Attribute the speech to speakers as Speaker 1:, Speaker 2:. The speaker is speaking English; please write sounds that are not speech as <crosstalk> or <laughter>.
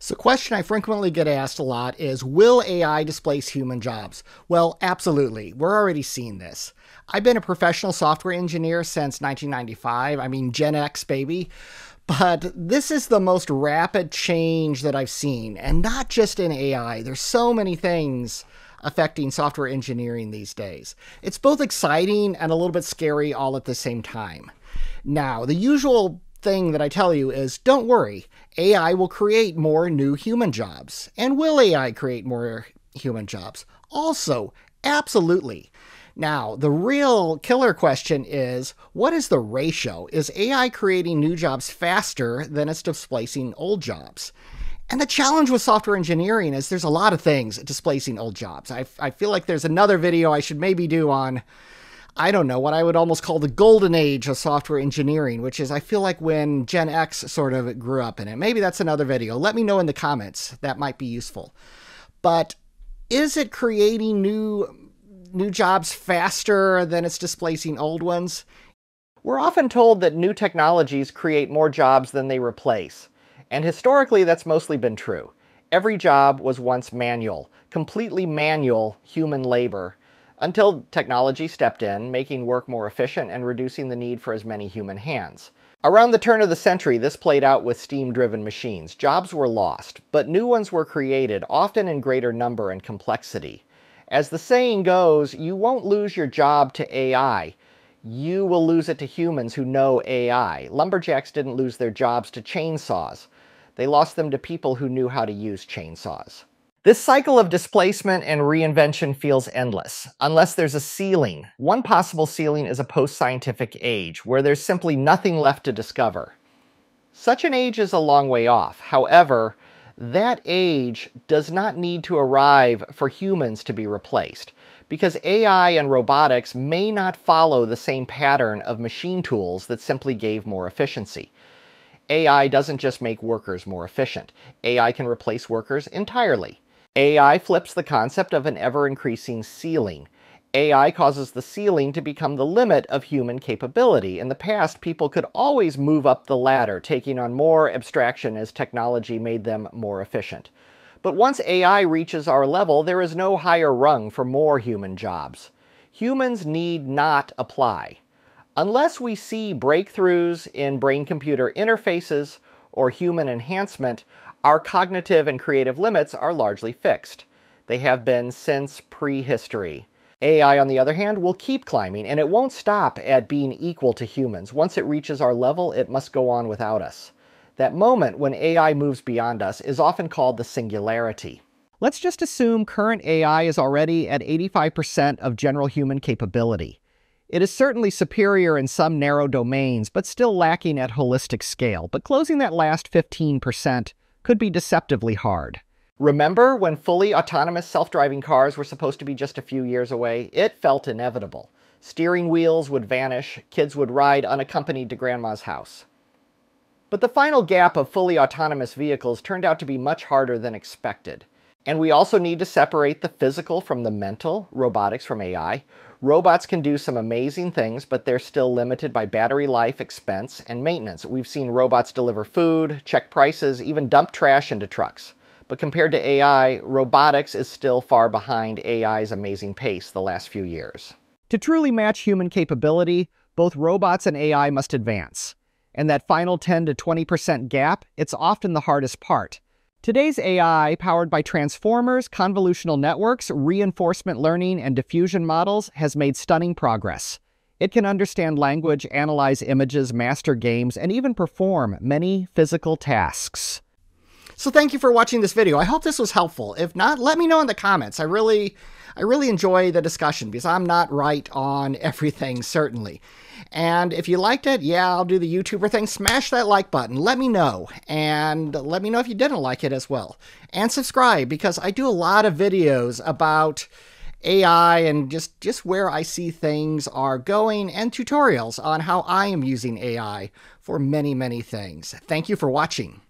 Speaker 1: So, question I frequently get asked a lot is Will AI displace human jobs? Well, absolutely. We're already seeing this. I've been a professional software engineer since 1995. I mean, Gen X, baby. But this is the most rapid change that I've seen, and not just in AI. There's so many things affecting software engineering these days. It's both exciting and a little bit scary all at the same time. Now, the usual thing that I tell you is don't worry, AI will create more new human jobs. And will AI create more human jobs? Also, absolutely. Now, the real killer question is what is the ratio? Is AI creating new jobs faster than it's displacing old jobs? And the challenge with software engineering is there's a lot of things displacing old jobs. I, I feel like there's another video I should maybe do on I don't know, what I would almost call the golden age of software engineering, which is I feel like when Gen X sort of grew up in it. Maybe that's another video. Let me know in the comments. That might be useful. But is it creating new new jobs faster than it's displacing old ones? We're often told that new technologies create more jobs than they replace. And historically, that's mostly been true. Every job was once manual, completely manual human labor until technology stepped in, making work more efficient and reducing the need for as many human hands. Around the turn of the century, this played out with steam-driven machines. Jobs were lost, but new ones were created, often in greater number and complexity. As the saying goes, you won't lose your job to AI. You will lose it to humans who know AI. Lumberjacks didn't lose their jobs to chainsaws. They lost them to people who knew how to use chainsaws. This cycle of displacement and reinvention feels endless, unless there's a ceiling. One possible ceiling is a post-scientific age, where there's simply nothing left to discover. Such an age is a long way off. However, that age does not need to arrive for humans to be replaced, because AI and robotics may not follow the same pattern of machine tools that simply gave more efficiency. AI doesn't just make workers more efficient. AI can replace workers entirely. AI flips the concept of an ever-increasing ceiling. AI causes the ceiling to become the limit of human capability. In the past, people could always move up the ladder, taking on more abstraction as technology made them more efficient. But once AI reaches our level, there is no higher rung for more human jobs. Humans need not apply. Unless we see breakthroughs in brain-computer interfaces or human enhancement, our cognitive and creative limits are largely fixed. They have been since prehistory. AI, on the other hand, will keep climbing, and it won't stop at being equal to humans. Once it reaches our level, it must go on without us. That moment when AI moves beyond us is often called the singularity. Let's just assume current AI is already at 85% of general human capability. It is certainly superior in some narrow domains, but still lacking at holistic scale. But closing that last 15% could be deceptively hard. Remember when fully autonomous self-driving cars were supposed to be just a few years away? It felt inevitable. Steering wheels would vanish, kids would ride unaccompanied to grandma's house. But the final gap of fully autonomous vehicles turned out to be much harder than expected. And we also need to separate the physical from the mental, robotics from AI. Robots can do some amazing things, but they're still limited by battery life, expense, and maintenance. We've seen robots deliver food, check prices, even dump trash into trucks. But compared to AI, robotics is still far behind AI's amazing pace the last few years. To truly match human capability, both robots and AI must advance. And that final 10 to 20% gap, it's often the hardest part. Today's AI, powered by transformers, convolutional networks, reinforcement learning, and diffusion models, has made stunning progress. It can understand language, analyze images, master games, and even perform many physical tasks. So thank you for watching this video. I hope this was helpful. If not, let me know in the comments. I really, I really enjoy the discussion because I'm not right on <laughs> everything, certainly. And if you liked it, yeah, I'll do the YouTuber thing. Smash that like button. Let me know. And let me know if you didn't like it as well. And subscribe because I do a lot of videos about AI and just, just where I see things are going and tutorials on how I am using AI for many, many things. Thank you for watching.